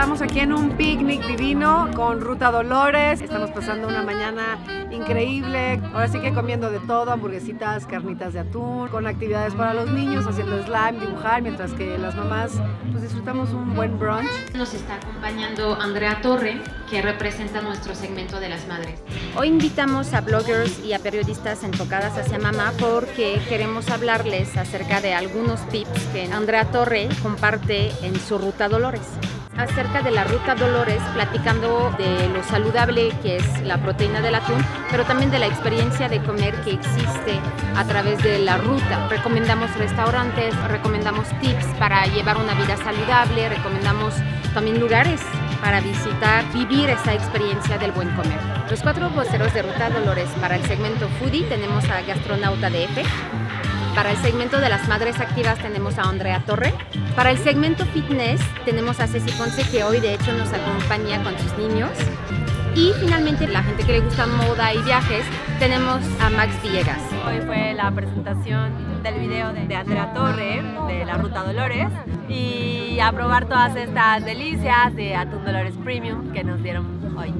Estamos aquí en un picnic divino con Ruta Dolores. Estamos pasando una mañana increíble. Ahora sí que comiendo de todo, hamburguesitas, carnitas de atún, con actividades para los niños, haciendo slime, dibujar, mientras que las mamás pues disfrutamos un buen brunch. Nos está acompañando Andrea Torre, que representa nuestro segmento de las madres. Hoy invitamos a bloggers y a periodistas enfocadas hacia mamá porque queremos hablarles acerca de algunos tips que Andrea Torre comparte en su Ruta Dolores acerca de la ruta Dolores, platicando de lo saludable que es la proteína del atún, pero también de la experiencia de comer que existe a través de la ruta. Recomendamos restaurantes, recomendamos tips para llevar una vida saludable, recomendamos también lugares para visitar, vivir esa experiencia del buen comer. Los cuatro voceros de Ruta Dolores para el segmento Foodie tenemos a Gastronauta DF, para el segmento de las madres activas tenemos a Andrea Torre. Para el segmento fitness tenemos a Ceci Ponce que hoy de hecho nos acompaña con sus niños. Y finalmente la gente que le gusta moda y viajes tenemos a Max Villegas. Hoy fue la presentación del video de Andrea Torre de la Ruta Dolores y a probar todas estas delicias de Atún Dolores Premium que nos dieron hoy.